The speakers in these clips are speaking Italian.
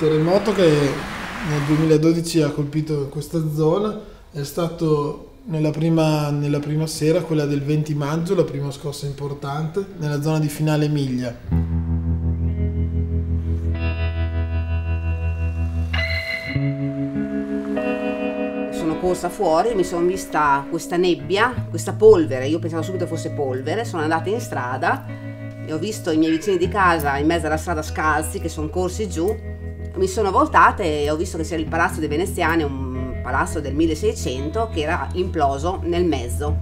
terremoto che nel 2012 ha colpito questa zona è stato nella prima, nella prima sera, quella del 20 maggio, la prima scossa importante, nella zona di Finale Emilia. Sono corsa fuori, mi sono vista questa nebbia, questa polvere, io pensavo subito fosse polvere, sono andata in strada e ho visto i miei vicini di casa in mezzo alla strada scalzi che sono corsi giù, mi sono voltata e ho visto che c'era il palazzo dei veneziani, un palazzo del 1600 che era imploso nel mezzo.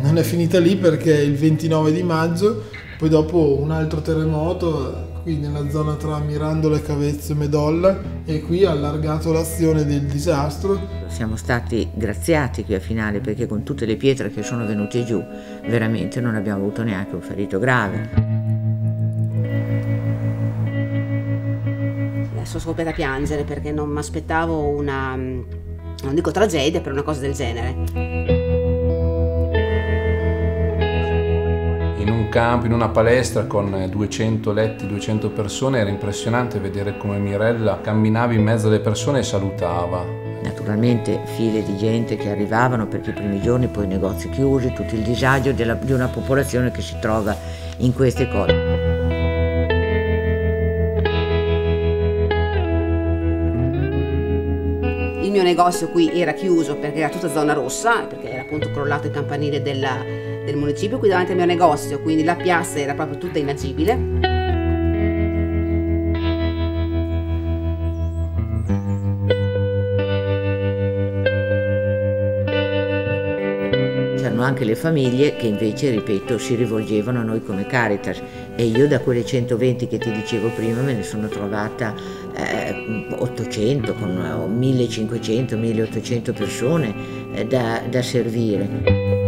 Non è finita lì perché il 29 di maggio, poi dopo un altro terremoto qui nella zona tra Mirandola e Cavezzo e Medolla e qui ha allargato l'azione del disastro. Siamo stati graziati qui a finale perché con tutte le pietre che sono venute giù veramente non abbiamo avuto neanche un ferito grave. sono scoppiata a piangere perché non mi aspettavo una, non dico tragedia, per una cosa del genere. Campo, in una palestra con 200 letti, 200 persone, era impressionante vedere come Mirella camminava in mezzo alle persone e salutava. Naturalmente file di gente che arrivavano perché i primi giorni poi i negozi chiusi, tutto il disagio della, di una popolazione che si trova in queste cose. Il mio negozio qui era chiuso perché era tutta zona rossa, perché era appunto crollato il campanile della, del municipio qui davanti al mio negozio, quindi la piazza era proprio tutta inagibile. anche le famiglie che invece, ripeto, si rivolgevano a noi come Caritas e io da quelle 120 che ti dicevo prima me ne sono trovata eh, 800 con 1500, 1800 persone eh, da, da servire.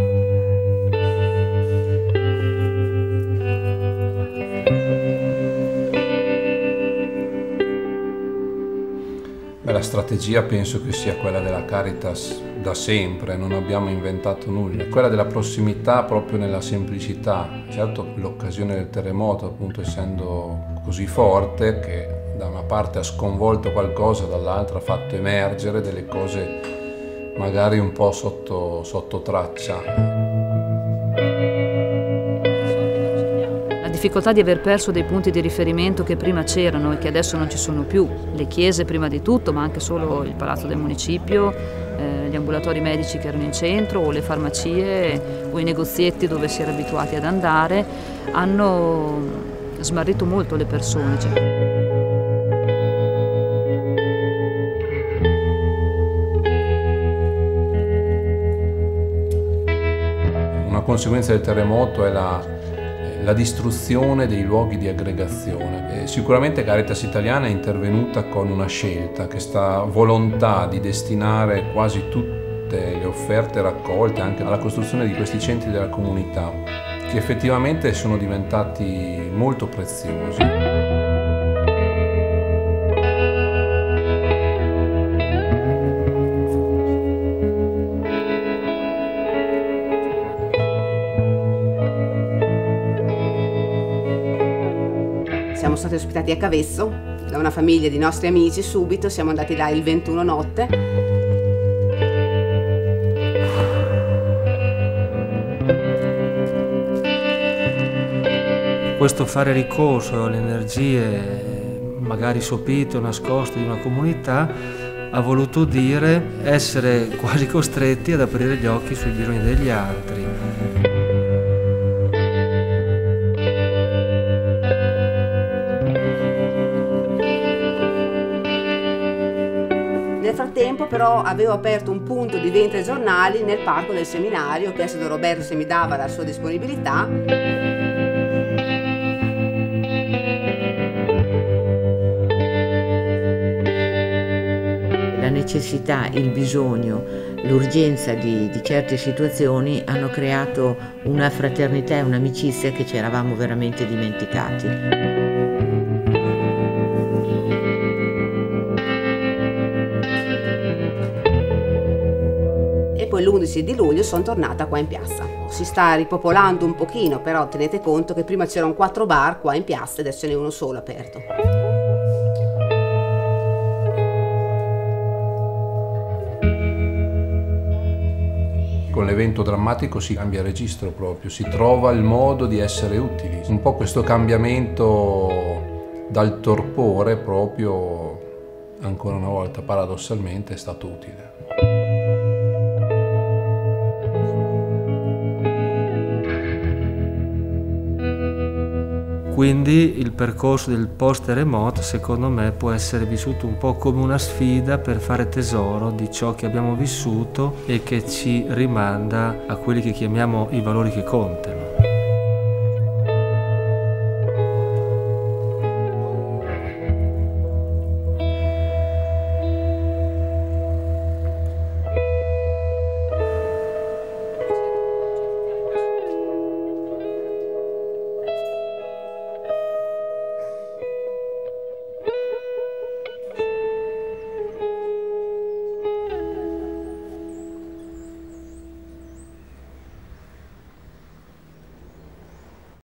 La strategia penso che sia quella della Caritas da sempre, non abbiamo inventato nulla, quella della prossimità proprio nella semplicità. Certo l'occasione del terremoto, appunto essendo così forte, che da una parte ha sconvolto qualcosa, dall'altra ha fatto emergere delle cose magari un po' sotto, sotto traccia. Difficoltà di aver perso dei punti di riferimento che prima c'erano e che adesso non ci sono più, le chiese prima di tutto, ma anche solo il palazzo del municipio, eh, gli ambulatori medici che erano in centro o le farmacie o i negozietti dove si era abituati ad andare, hanno smarrito molto le persone. Cioè. Conseguenza del terremoto è la la distruzione dei luoghi di aggregazione. E sicuramente Caritas Italiana è intervenuta con una scelta, questa volontà di destinare quasi tutte le offerte raccolte anche alla costruzione di questi centri della comunità, che effettivamente sono diventati molto preziosi. Siamo stati ospitati a Cavesso da una famiglia di nostri amici subito, siamo andati là il 21 notte. Questo fare ricorso alle energie magari sopite o nascoste di una comunità ha voluto dire essere quasi costretti ad aprire gli occhi sui bisogni degli altri. Frattempo però avevo aperto un punto di vendita giornali nel parco del seminario, ho chiesto a Roberto se mi dava la sua disponibilità. La necessità, il bisogno, l'urgenza di, di, certe situazioni hanno creato una fraternità e un'amicizia che ci eravamo veramente dimenticati. L'11 di luglio sono tornata qua in piazza. Si sta ripopolando un pochino, però tenete conto che prima c'erano quattro bar qua in piazza e adesso ce n'è uno solo aperto. Con l'evento drammatico si cambia registro proprio, si trova il modo di essere utili. Un po' questo cambiamento dal torpore proprio, ancora una volta paradossalmente, è stato utile. Quindi il percorso del post-terremoto secondo me può essere vissuto un po' come una sfida per fare tesoro di ciò che abbiamo vissuto e che ci rimanda a quelli che chiamiamo i valori che contano.